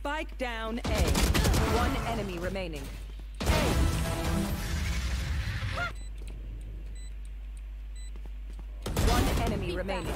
Spike down A. One enemy remaining. One enemy remaining.